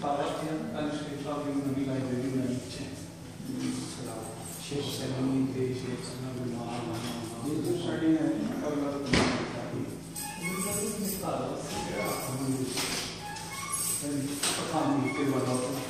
Parastian angeschrieben in die Library नीचे शेख सैनी थे शेख सना गुलाम ये जो स्टडी है अगर हम के बताओ सॉल्व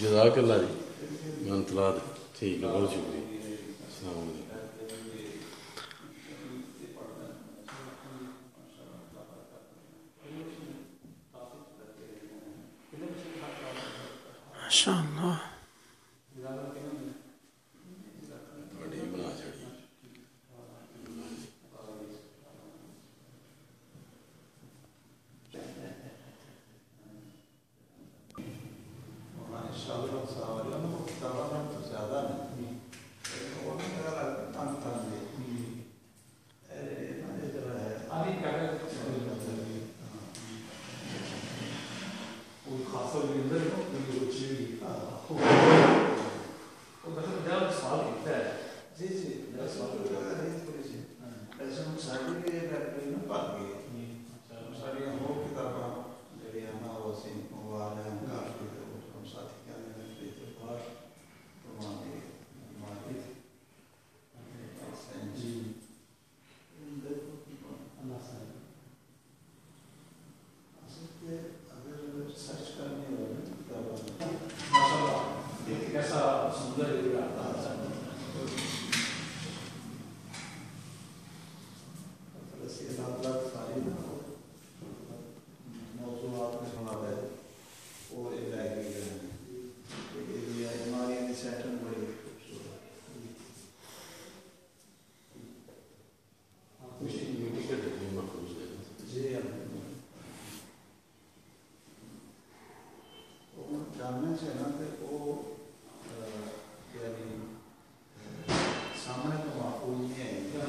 ജസാഖ് അല്ലാതെ മനസ്സിലാതെ ചെയ്യില്ല പോലെ ശുക്രി അസ്സാം വലൈക്കും Maşallah.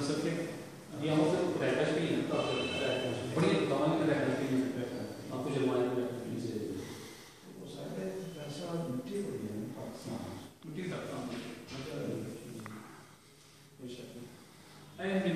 कंसल्टेंट या फिर रहता है बड़ी गाँव में रहने के लिए आप कुछ अलमारी में रखने के लिए वो सारे पैसा मिट्टी हो गया है पाकिस्तान। मिट्टी तक काम बेशक अच्छा, एंड